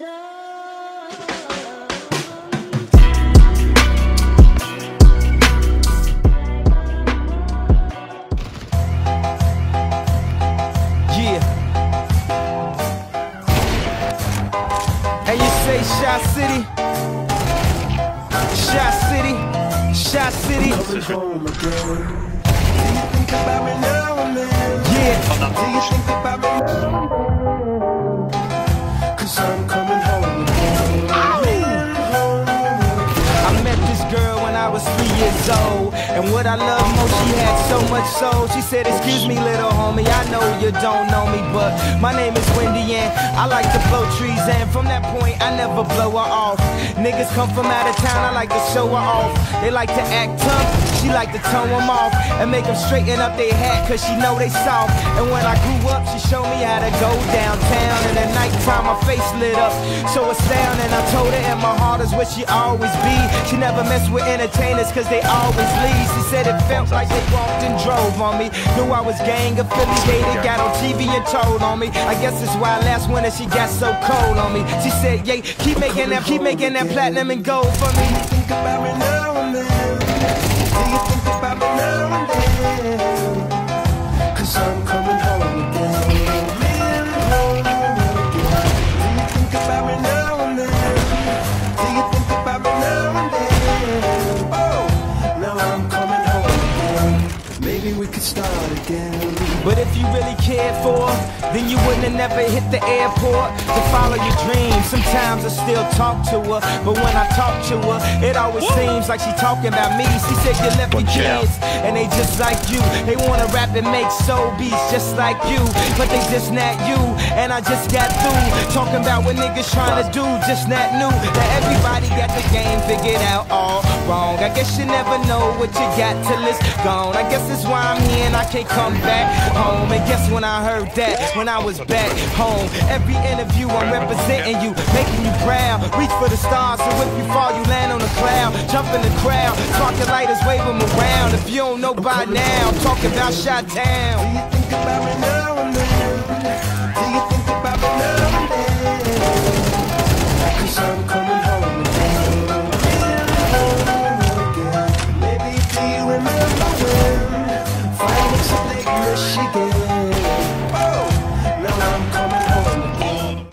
Yeah. And you say Chi City? Chi City? Chi City? home again. Do you think about me now and then? Yeah. Do you think old. And what I love most, she had so much soul. She said, Excuse me, little homie, I know you don't know me, but my name is Windy and I like to blow trees. And from that point, I never blow her off. Niggas come from out of town, I like to show her off. They like to act tough, she like to tone them off and make them straighten up their hat, cause she know they soft. And when I grew up, she showed me how to go downtown. And at nighttime, my face lit up, so astounding. I told her, and my heart is where she always be. She never mess with entertainers, cause they always leave. She said it felt like they walked and drove on me. Knew I was gang affiliated, got on TV and told on me. I guess it's why last winter she got so cold on me. She said, yeah, keep making that, keep making that platinum and gold for me. Think about now then. Do you think about could start again. But if you really cared for her, then you wouldn't have never hit the airport to follow your dreams. Sometimes I still talk to her, but when I talk to her, it always seems like she talking about me. She said you left your kids, and they just like you. They wanna rap and make soul beats just like you, but they just not you. And I just got through talking about what niggas trying to do, just not new. That everybody got the game figured out all wrong. I guess you never know what you got till it's gone. I guess that's why I'm here and I can't come back home. And guess when I heard that, when I was back home. Every interview I'm representing you, making you proud. Reach for the stars, so if you fall, you land on the cloud. Jump in the crowd, sparking lighters, wave them around. If you don't know by now, talking about Chi-Town. Do you think about me now and then? she gave.